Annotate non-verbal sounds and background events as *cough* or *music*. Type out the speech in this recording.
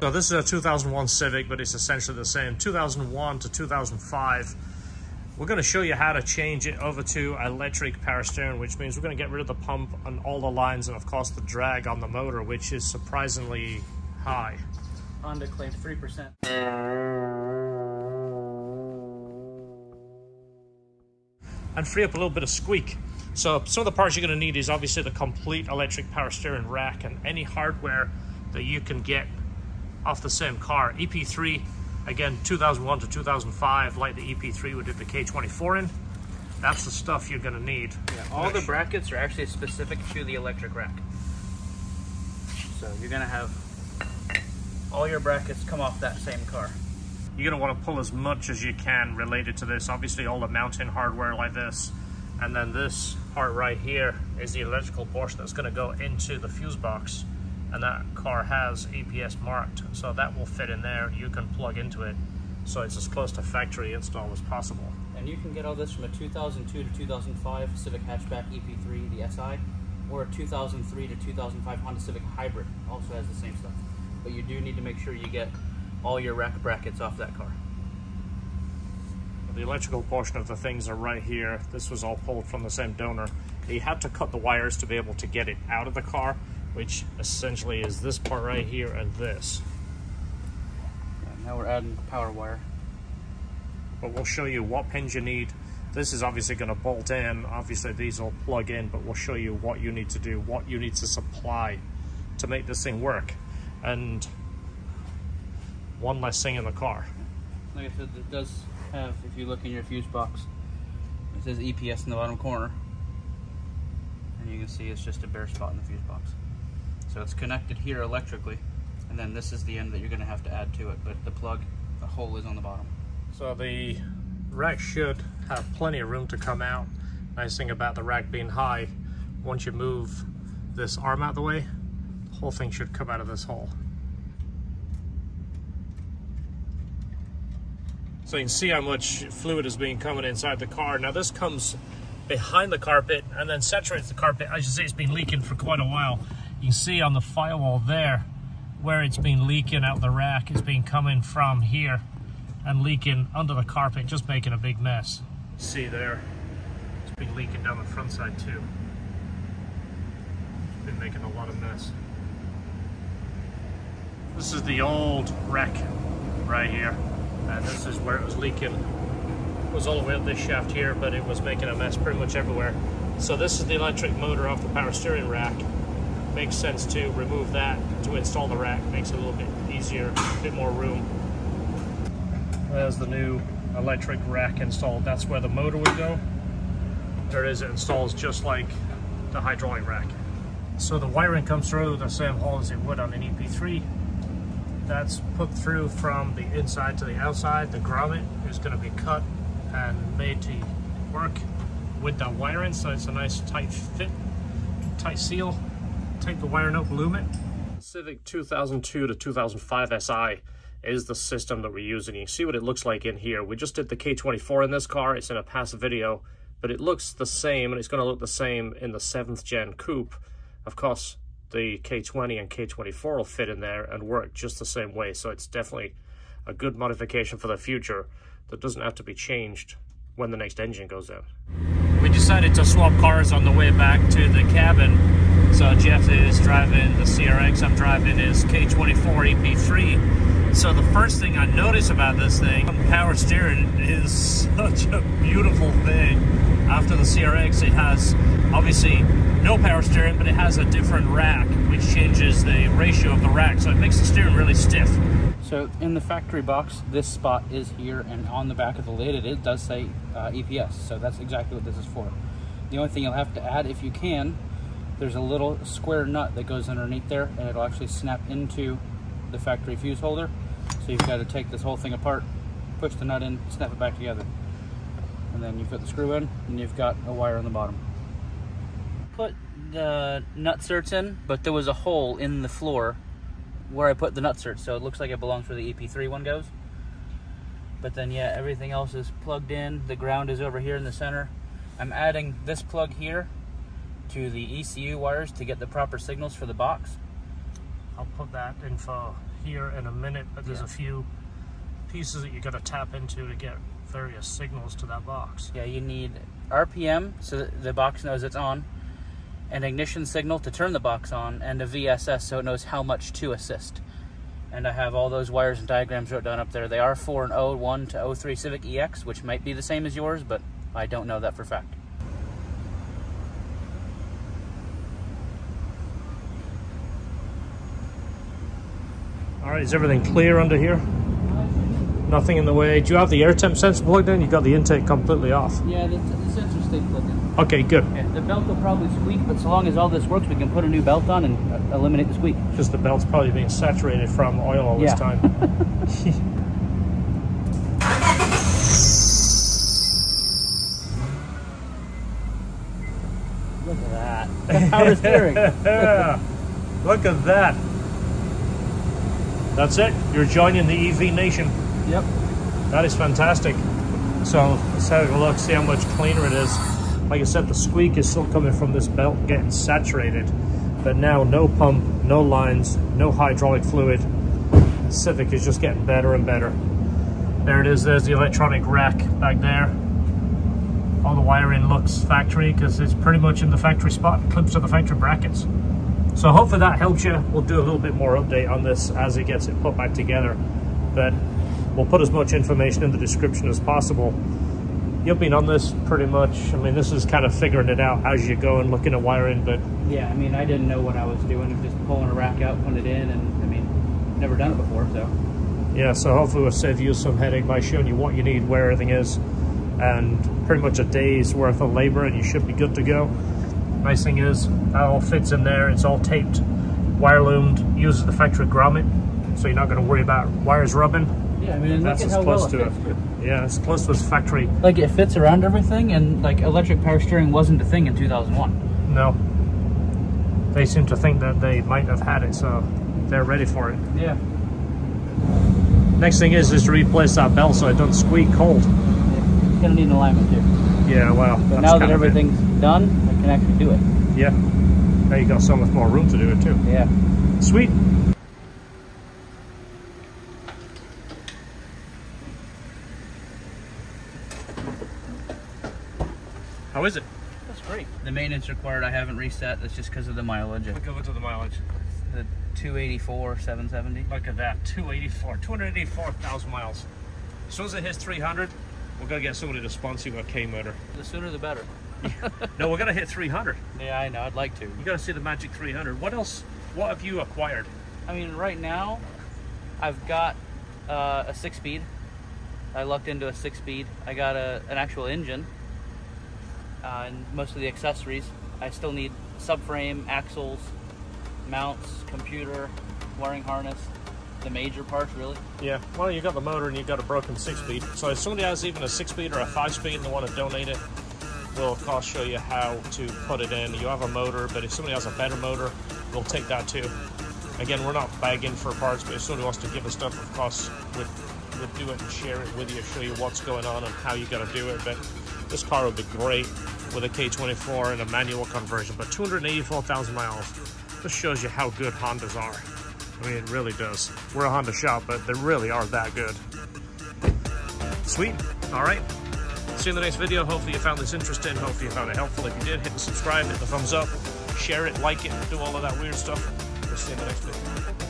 So this is a 2001 Civic, but it's essentially the same. 2001 to 2005. We're going to show you how to change it over to electric power steering, which means we're going to get rid of the pump on all the lines and of course the drag on the motor, which is surprisingly high. Honda claims 3%. And free up a little bit of squeak. So some of the parts you're going to need is obviously the complete electric power steering rack and any hardware that you can get off the same car. EP3 Again, 2001 to 2005, like the EP3 we did the K24 in. That's the stuff you're gonna need. Yeah, all the brackets are actually specific to the electric rack. So you're gonna have all your brackets come off that same car. You're gonna wanna pull as much as you can related to this. Obviously all the mounting hardware like this. And then this part right here is the electrical portion that's gonna go into the fuse box and that car has EPS marked. So that will fit in there. You can plug into it. So it's as close to factory install as possible. And you can get all this from a 2002 to 2005 Civic hatchback EP3 the SI or a 2003 to 2005 Honda Civic hybrid also has the same stuff. But you do need to make sure you get all your rack brackets off that car. The electrical portion of the things are right here. This was all pulled from the same donor. He had to cut the wires to be able to get it out of the car which essentially is this part right here and this. now we're adding the power wire. But we'll show you what pins you need. This is obviously going to bolt in. Obviously these will plug in, but we'll show you what you need to do, what you need to supply to make this thing work. And one less thing in the car. Like I said, it does have, if you look in your fuse box, it says EPS in the bottom corner. And you can see it's just a bare spot in the fuse box. So it's connected here electrically, and then this is the end that you're gonna have to add to it, but the plug, the hole is on the bottom. So the rack should have plenty of room to come out. Nice thing about the rack being high, once you move this arm out of the way, the whole thing should come out of this hole. So you can see how much fluid is being coming inside the car. Now this comes behind the carpet and then saturates the carpet. As you see, it's been leaking for quite a while. You can see on the firewall there where it's been leaking out the rack. It's been coming from here and leaking under the carpet, just making a big mess. See there, it's been leaking down the front side too. It's been making a lot of mess. This is the old wreck right here. And this is where it was leaking. It was all the way up this shaft here, but it was making a mess pretty much everywhere. So this is the electric motor off the power steering rack makes sense to remove that to install the rack. Makes it a little bit easier, a bit more room. There's the new electric rack installed. That's where the motor would go. There it is, it installs just like the hydraulic rack. So the wiring comes through the same hole as it would on an EP3. That's put through from the inside to the outside. The grommet is going to be cut and made to work with that wiring, so it's a nice tight fit, tight seal take the wire no it. Civic 2002 to 2005 SI is the system that we're using. You can see what it looks like in here. We just did the K24 in this car. It's in a past video, but it looks the same, and it's going to look the same in the 7th gen coupe. Of course, the K20 and K24 will fit in there and work just the same way, so it's definitely a good modification for the future that doesn't have to be changed when the next engine goes in. Decided to swap cars on the way back to the cabin so Jeff is driving the CRX, I'm driving his K24 EP3. So the first thing I notice about this thing, power steering is *laughs* such a beautiful thing. After the CRX, it has obviously no power steering, but it has a different rack, changes the ratio of the rack. So it makes the steering really stiff. So in the factory box, this spot is here, and on the back of the lid, it does say uh, EPS. So that's exactly what this is for. The only thing you'll have to add, if you can, there's a little square nut that goes underneath there and it'll actually snap into the factory fuse holder. So you've got to take this whole thing apart, push the nut in, snap it back together. And then you put the screw in and you've got a wire on the bottom. Put the nutserts in, but there was a hole in the floor where I put the nutserts, so it looks like it belongs where the EP3 one goes. But then yeah, everything else is plugged in. The ground is over here in the center. I'm adding this plug here to the ECU wires to get the proper signals for the box. I'll put that info here in a minute, but there's Yeah. a few pieces that you got to tap into to get various signals to that box. Yeah, you need RPM so that the box knows it's on, an ignition signal to turn the box on, and a VSS so it knows how much to assist. And I have all those wires and diagrams wrote down up there. They are for an 01 to 03 Civic EX, which might be the same as yours, but I don't know that for fact. All right, is everything clear under here? Nothing in the way. Do you have the air temp sensor plugged in? You've got the intake completely off. Yeah, the, the sensor stays plugged in. Okay, good. Yeah, the belt will probably squeak, but so long as all this works, we can put a new belt on and uh, eliminate the squeak. Because the belt's probably being saturated from oil all this time. *laughs* Look at that. That's Power steering. Yeah. *laughs* Look at that. That's it. You're joining the EV nation. Yep. That is fantastic. So let's have a look, see how much cleaner it is. Like I said, the squeak is still coming from this belt getting saturated. But now no pump, no lines, no hydraulic fluid. Civic is just getting better and better. There it is, there's the electronic rack back there. All the wiring looks factory because it's pretty much in the factory spot, clips to the factory brackets. So hopefully that helps you. We'll do a little bit more update on this as it gets it put back together. But we'll put as much information in the description as possible. You've been on this pretty much. I mean, this is kind of figuring it out as you go and looking at wiring, but Yeah, I mean, I didn't know what I was doing. Just pulling a rack out, putting it in, and I mean, never done it before, so. yeah, so hopefully we'll save you some headache by showing you what you need, where everything is, and pretty much a day's worth of labor, and you should be good to go. Nice thing is, that all fits in there. It's all taped, wire loomed, uses the factory grommet, so you're not going to worry about wires rubbing. Yeah, I mean, and That's as close well to it. Yeah, as close to its factory. Like, it fits around everything, and like, electric power steering wasn't a thing in 2001. No. They seem to think that they might have had it, so they're ready for it. Yeah. Next thing is is to replace that bell so it doesn't squeak cold. It's gonna need an alignment too. Yeah, well, But that's now that of it. everything's done, I can actually do it. Yeah. Now you got so much more room to do it too. Yeah. Sweet. How is it? That's great. The maintenance required, I haven't reset. That's just because of the mileage. Look over to the mileage. The 284, 770. Look at that, 284, 284,000 miles. As soon as it hits 300, we're gonna get somebody to sponsor you with a K motor. The sooner the better. *laughs* No, we're gonna hit 300. Yeah, I know. I'd like to. You gotta see the Magic 300. What else? What have you acquired? I mean, right now, I've got uh, a six speed. I lucked into a six speed. I got a, an actual engine uh, and most of the accessories. I still need subframe, axles, mounts, computer, wiring harness, the major parts, really. Yeah, well, you got the motor and you got a broken six speed. So if somebody has even a six speed or a five speed and they want to donate it, we'll of course show you how to put it in. You have a motor, but if somebody has a better motor, we'll take that too. Again, we're not begging for parts, but if somebody wants to give us stuff, of course, we'd, we'd do it and share it with you, show you what's going on and how you got to do it. But this car would be great with a K24 and a manual conversion. But 284,000 miles just shows you how good Hondas are. I mean, it really does. We're a Honda shop, but they really are that good. Sweet. All right. See you in the next video. Hopefully you found this interesting. Hopefully you found it helpful. If you did, hit the subscribe, hit the thumbs up, share it, like it, do all of that weird stuff. We'll see you in the next video.